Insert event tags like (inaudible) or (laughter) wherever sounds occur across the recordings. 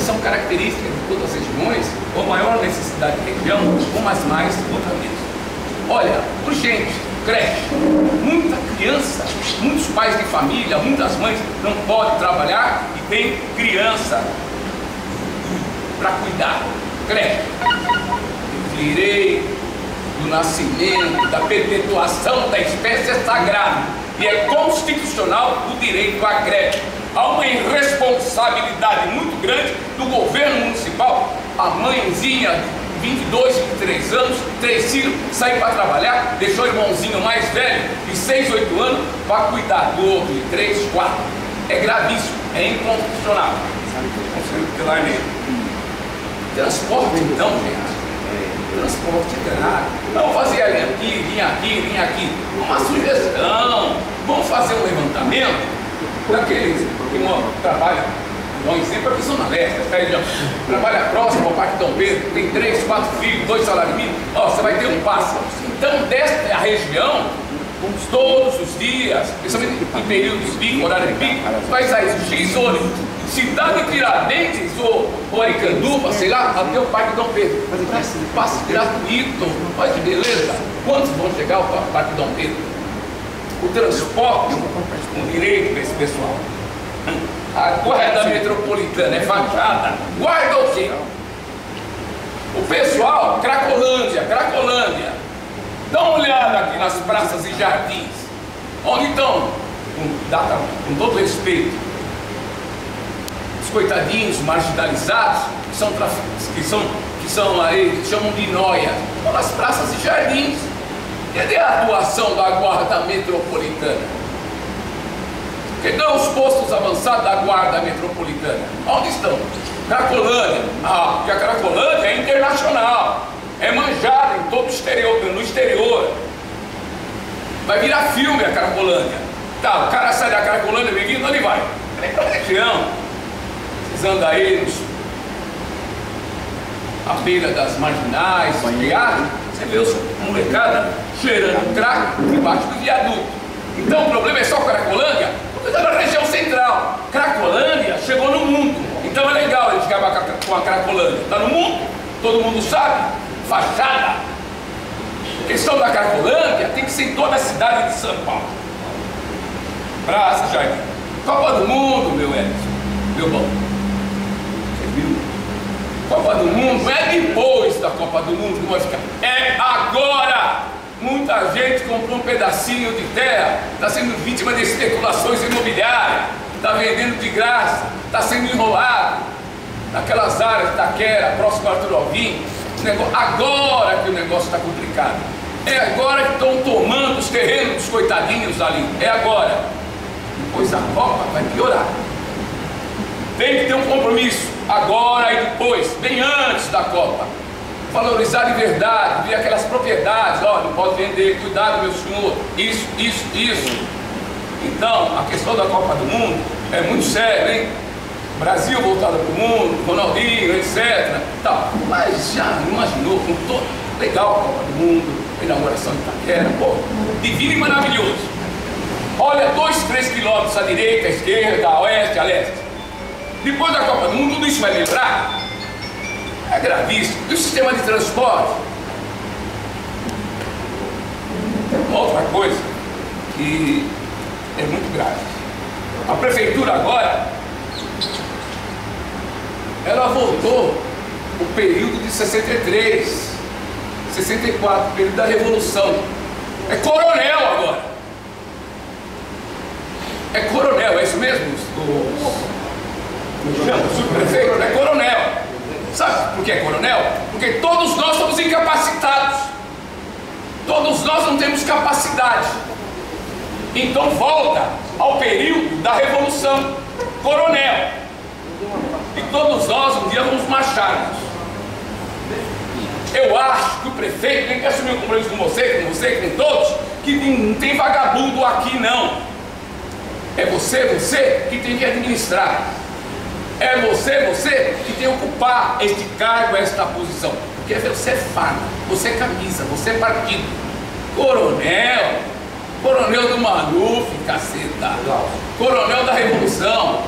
são características de todas as regiões, ou maior necessidade de região, umas mais, outras menos. Olha, urgente, creche, muita criança, muitos pais de família, muitas mães não podem trabalhar e tem criança para cuidar. Creche, direito do nascimento, da perpetuação da espécie é sagrado e é constitucional o direito à creche. Há uma irresponsabilidade muito grande do governo municipal, a mãezinha 22, 23 anos, três filhos, sair para trabalhar, deixou o irmãozinho mais velho, de 6, 8 anos, para cuidar do outro de 3, 4. É gravíssimo, é inconstitucional. Transporte então, gente. Transporte grave. Não fazer aqui, vir aqui, vir aqui. Uma sugestão. Vamos fazer um levantamento daqueles que trabalham um exemplo aqui Zona Leste, essa região. Trabalha próximo ao Parque Dom Pedro, tem três, quatro filhos, dois salários mínimos, ó, você vai ter um passo. Então, desta região, todos os dias, principalmente em períodos de horário de pico, vai sair X ônibus. Cidade Tiradentes ou, Aricanduva, sei lá, até o Parque Dom Pedro. Passe gratuito, olha que beleza. Quantos vão chegar ao Parque Dom Pedro? O transporte, um direito para esse pessoal. A guarda metropolitana é fachada. Guarda o quê? O pessoal, Cracolândia, Cracolândia. Dá uma olhada aqui nas praças e jardins. Onde estão, com, com todo respeito, os coitadinhos marginalizados, que são, que são, que são aí, que chamam de noia. Estão nas praças e jardins. Cadê a atuação da guarda metropolitana? Então os postos avançados da guarda metropolitana, onde estão? Cracolândia. Ah, porque a Cracolândia é internacional, é manjada em todo o exterior, no exterior. Vai virar filme a Cracolândia. Tá, o cara sai da Cracolândia, vindo, onde vai? Vem pra região. Vocês andam aí nos, à beira das marginais, viados, você vê os molecada cheirando crack debaixo do viaduto. Então o problema é só Cracolândia? Na região central. Cracolândia chegou no mundo. Então é legal a gente acabar com a Cracolândia. Está no mundo, todo mundo sabe. Fachada. A questão da Cracolândia tem que ser em toda a cidade de São Paulo. Praça, Jardim. Copa do Mundo, meu Edson. Meu bom. Você viu? Copa do Mundo é depois da Copa do Mundo que vai ficar. É agora! Muita gente comprou um pedacinho de terra, está sendo vítima de especulações imobiliárias, está vendendo de graça, está sendo enrolado naquelas áreas de Taquera, próximo ao Arthur Alvim. Agora que o negócio está complicado. É agora que estão tomando os terrenos dos coitadinhos ali. É agora. Depois a Copa vai piorar. Tem que ter um compromisso. Agora e depois, bem antes da Copa valorizar de verdade, ver aquelas propriedades, ó, não pode vender, cuidado meu senhor, isso, isso, isso. Então, a questão da Copa do Mundo é muito séria, hein? Brasil voltado para o mundo, Ronaldinho, etc. Tal. Mas já imaginou com todo. Legal a Copa do Mundo, inauguração de Itaquera, pô, divino e maravilhoso. Olha, dois, três quilômetros à direita, à esquerda, a oeste, a leste. Depois da Copa do Mundo, tudo isso vai lembrar é gravíssimo. E o sistema de transporte? Uma outra coisa que é muito grave. A prefeitura agora, ela voltou o período de 63, 64, período da Revolução. É coronel agora. É coronel, é isso mesmo? O, o subprefeito é coronel. Sabe por que é coronel? Porque todos nós somos incapacitados. Todos nós não temos capacidade. Então volta ao período da Revolução. Coronel. E todos nós um dia vamos marchar. Eu acho que o prefeito tem que assumir o compromisso com você, com você, com todos, que não tem vagabundo aqui não. É você, você que tem que administrar. É você, você que tem que ocupar este cargo, esta posição. Porque você é farda, você é camisa, você é partido. Coronel, coronel do Maluf, caceta. Coronel da Revolução.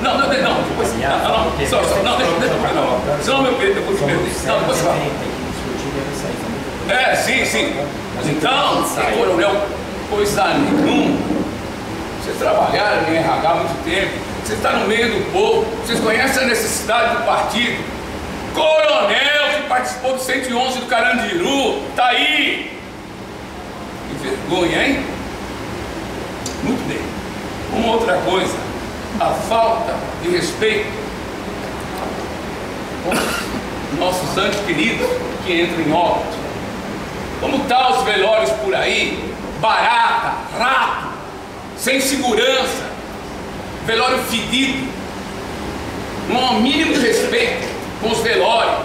Não, não, não, depois. Não, não, não, só, só, não, deixa, deixa, não. Senão meu peito, depois meu Não, depois fala. É, sim, sim. Mas então, coronel, coisa nenhuma. Vocês trabalharam em RH há muito tempo. Você está no meio do povo. Vocês conhecem a necessidade do partido. Coronel que participou do 111 do Carandiru. Está aí. Que vergonha, hein? Muito bem. Uma outra coisa. A falta de respeito com nossos antes queridos que entram em óbito. Como tá os velórios por aí? Barata, rato, sem segurança, velório fedido. Não há o mínimo respeito com os velórios.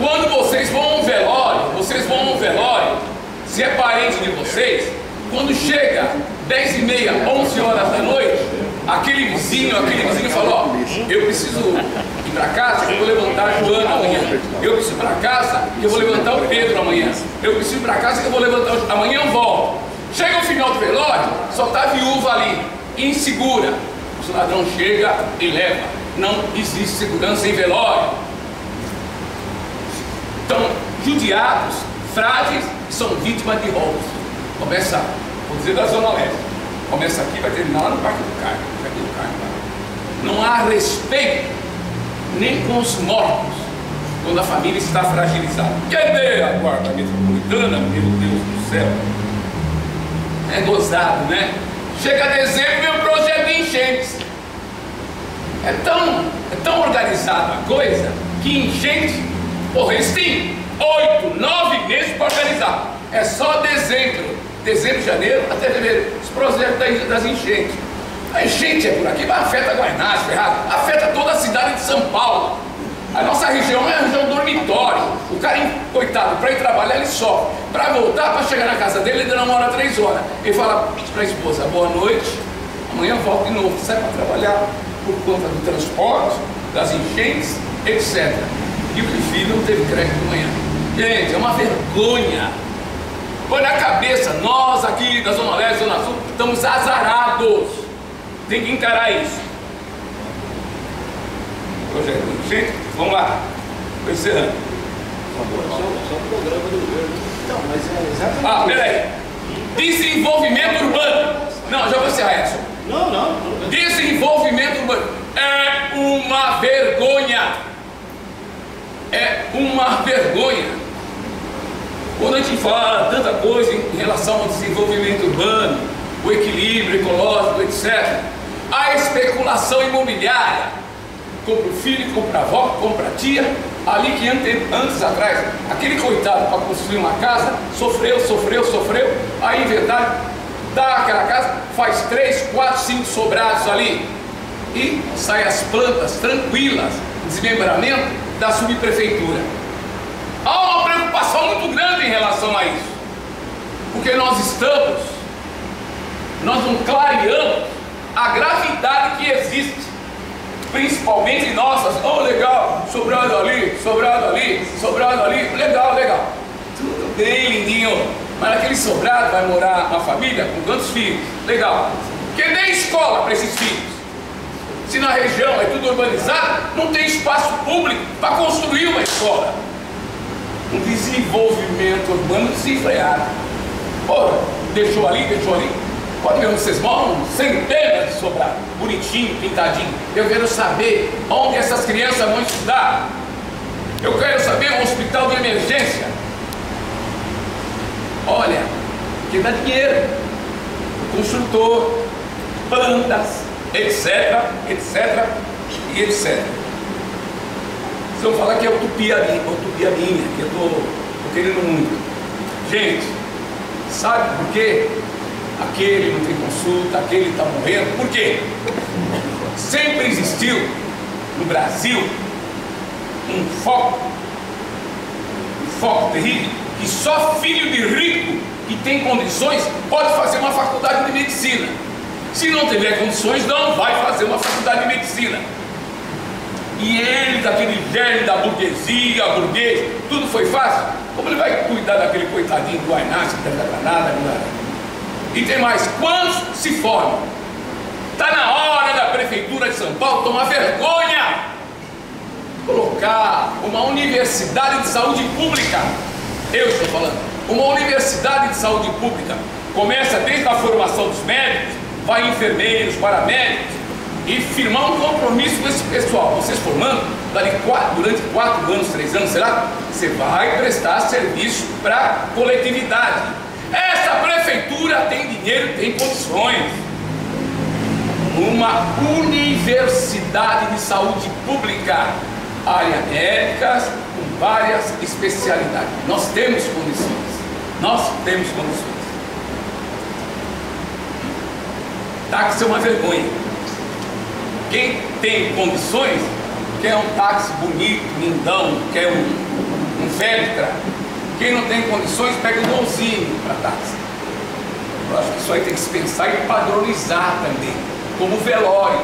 Quando vocês vão a um velório, vocês vão a um velório, se é parente de vocês, quando chega 10 e meia, 11 horas da noite, aquele vizinho, aquele vizinho falou, ó, eu preciso ir para casa que eu vou levantar a Joana amanhã. Eu preciso ir para casa que eu vou levantar o Pedro amanhã. Eu preciso ir para casa que eu vou levantar o... Amanhã eu volto. Chega o final do velório, só está a viúva ali, insegura. O ladrão chega e leva. Não existe segurança em velório. Estão judiados, frágeis são vítimas de roubos. Começa, vou dizer da Zona Leste. Começa aqui vai terminar lá no Parque do Carmo. Parque do Carmo Não há respeito nem com os mortos, quando a família está fragilizada. Cadê a guarda metropolitana, meu Deus do céu? É gozado, né? Chega dezembro o projeto enchentes. É tão, é tão organizada a coisa que enchente, porra, eles têm oito, nove meses para organizar. É só dezembro, dezembro, janeiro até fevereiro, os projetos das enchentes. A enchente é por aqui, mas afeta Guaianazes, Ferraz, afeta toda a cidade de São Paulo. A nossa região é a região dormitório. O cara, coitado, para ir trabalhar ele sofre. Para voltar, para chegar na casa dele, ele demora três horas. Ele fala para a esposa, boa noite, amanhã eu volto de novo. Sai para trabalhar por conta do transporte, das enchentes, etc. E o filho não teve crédito amanhã. Gente, é uma vergonha. Põe na cabeça, nós aqui da Zona Leste, Zona Sul, estamos azarados. Tem que encarar isso. Projeto. Gente, vamos lá. Estou encerrando. Só o programa do governo. Então, mas é exatamente. Ah, peraí. Desenvolvimento urbano. Não, já vou encerrar isso. Não, não. Desenvolvimento urbano. É uma vergonha. É uma vergonha. Quando a gente fala tanta coisa em relação ao desenvolvimento urbano, o equilíbrio ecológico, etc a especulação imobiliária. Compra o filho, compra a avó, compra a tia, ali que antes, antes atrás, aquele coitado para construir uma casa, sofreu, sofreu, sofreu, aí inventaram, dá aquela casa, faz três, quatro, cinco sobrados ali, e sai as plantas tranquilas, desmembramento da subprefeitura. Há uma preocupação muito grande em relação a isso, porque nós estamos, nós não clareamos a gravidade que existe, principalmente nossas, oh legal, sobrado ali, sobrado ali, sobrado ali, legal, legal. Tudo bem, lindinho. Mas naquele sobrado vai morar uma família com quantos filhos? Legal. Que nem escola para esses filhos. Se na região é tudo urbanizado, não tem espaço público para construir uma escola. Um desenvolvimento urbano desenfreado. Pô, deixou ali, deixou ali. Pode ver vocês vão, centenas de sobrado, bonitinho, pintadinho. Eu quero saber onde essas crianças vão estudar. Eu quero saber um hospital de emergência. Olha, que dá dinheiro. O construtor, bandas, etc, etc e etc. Vocês vão falar que é utopia minha, utopia minha que eu estou querendo muito. Gente, sabe por quê? aquele não tem consulta, aquele está morrendo. Por quê? Sempre existiu no Brasil um foco, um foco terrível, que só filho de rico que tem condições pode fazer uma faculdade de medicina. Se não tiver condições, não vai fazer uma faculdade de medicina. E ele, daquele gênio da burguesia, burguês, tudo foi fácil. Como ele vai cuidar daquele coitadinho do Ainácio, da Granada, do e tem mais, quantos se formam? Está na hora da Prefeitura de São Paulo tomar vergonha. Colocar uma universidade de saúde pública. Eu estou falando. Uma universidade de saúde pública. Começa desde a formação dos médicos, vai enfermeiros, paramédicos, e firmar um compromisso com esse pessoal. Vocês formando, quatro, durante quatro anos, três anos, será? Você vai prestar serviço para a coletividade. Essa prefeitura tem dinheiro, tem condições. Uma universidade de saúde pública, área médica, com várias especialidades. Nós temos condições. Nós temos condições. Táxi é uma vergonha. Quem tem condições quer um táxi bonito, lindão, quer um, um Vectra. Quem não tem condições pega um golzinho para táxi. Eu acho que isso aí tem que se pensar e padronizar também, como velório.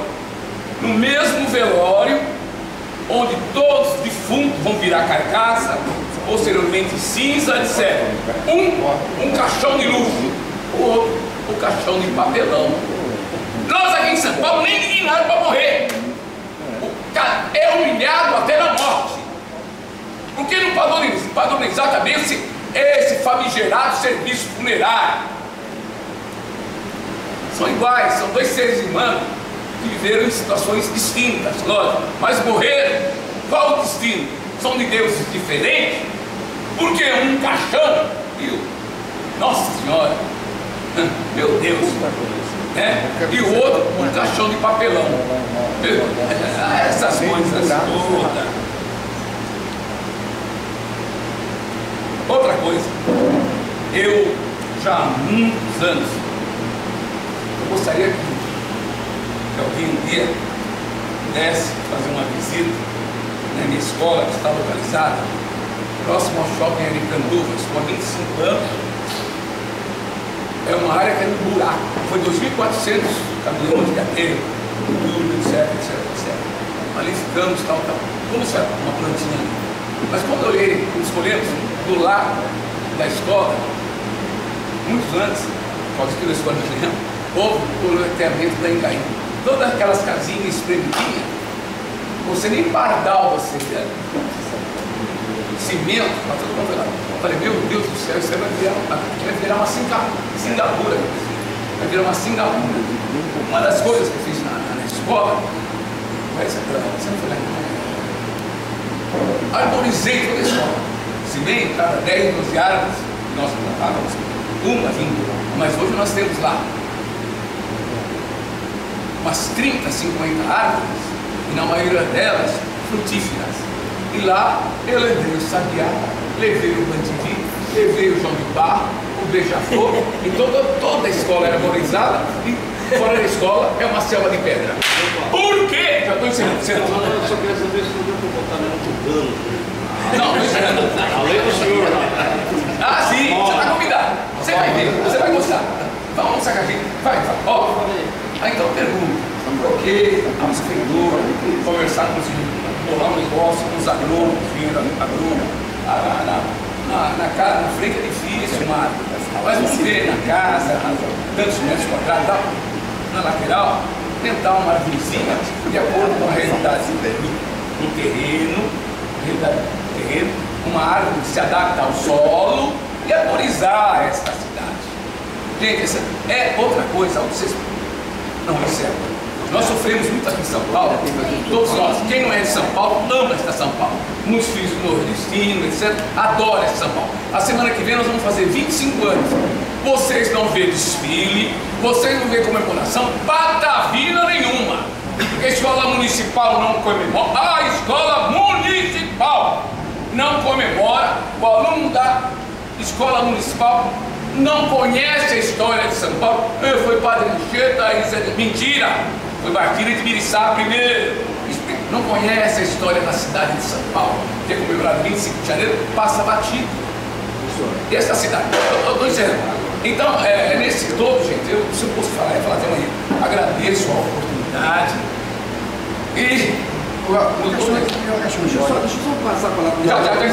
No mesmo velório, onde todos os defuntos vão virar carcaça, posteriormente cinza, etc. Um, um caixão de luxo, o outro, o caixão de papelão. Nós aqui em São Paulo nem dignaram para morrer. O cara é humilhado até na morte. Por que não padronizar, padronizar também esse, esse famigerado serviço funerário? São iguais, são dois seres humanos viveram em situações distintas, lógico, mas morreram. Qual o destino? São de deuses diferentes? Porque um caixão e o. Nossa Senhora! Meu Deus! né? e o outro um caixão de papelão. (laughs) Essas coisas todas. Outra coisa, eu já há muitos anos, eu gostaria que alguém um dia pudesse fazer uma visita na minha escola, que está localizada próximo ao shopping Aricanduva, estou há 25 anos é uma área que é um buraco. Foi 2.400 caminhões de aterro, tudo, etc, etc, etc. Ali ficamos, tal, tal. Como se uma plantinha ali. Mas quando eu olhei, escolhemos do lado da escola, muitos antes, pode ser que de Leão, houve o loteamento da Engaí. Todas aquelas casinhas espremidinhas, você nem pardal você quer cimento para todo mundo lá. Eu falei, meu Deus do céu, isso vai virar, vai virar uma Singapura. Vai virar uma Singapura. Uma das coisas que eu fiz na, na escola, vai ser você não foi lá. Arborizei toda a escola. Bem cada 10, 12 árvores, nós plantávamos uma vindo, mas hoje nós temos lá umas 30, 50 árvores, e na maioria delas frutíferas. E lá eu levei o Sabiá, levei o Bandivi, levei o João de Barro, o Beija-Flor, e toda, toda a escola era arborizada, e fora da escola é uma selva de pedra. Por quê? Já estou não, eu só queria saber se não deu para botar dano. Não, não ensinando. Além do senhor. Ah, sim, você está convidado. Você vai ver, você vai gostar. Vamos gente. Vai, vai. Ó. Aí então pergunta, por que a prefeitura conversar com os bolar um negócio com os agrônomos, vindo agrônomos, na, na, na, na, casa, na frente é difícil, Mário. Mas vê na casa, tantos metros quadrados, na lateral, tentar uma árvorezinha de acordo com a realidade do terreno, realidade do terreno, uma árvore que se adapta ao solo e arborizar esta cidade. Gente, essa é outra coisa, vocês não recebem. Nós sofremos muito aqui em São Paulo, todos nós. Quem não é de São Paulo ama esta São Paulo. Muitos filhos do nordestino, etc. Adora esta São Paulo. A semana que vem nós vamos fazer 25 anos. Vocês não vê desfile, vocês não vê comemoração, patavina nenhuma. Porque a escola municipal não comemora. A escola municipal não comemora. O aluno da escola municipal não conhece a história de São Paulo. Eu fui padre isso é mentira. Foi Martírio de Miriçá primeiro. Não conhece a história da cidade de São Paulo, que é comemorado 25 de janeiro, passa batido. E essa cidade, eu estou dizendo. Então, é, é, nesse todo, gente, eu, se eu posso falar, eu falar até amanhã. Agradeço a oportunidade. E. Eu deixa eu só passar a palavra. Já, já, já.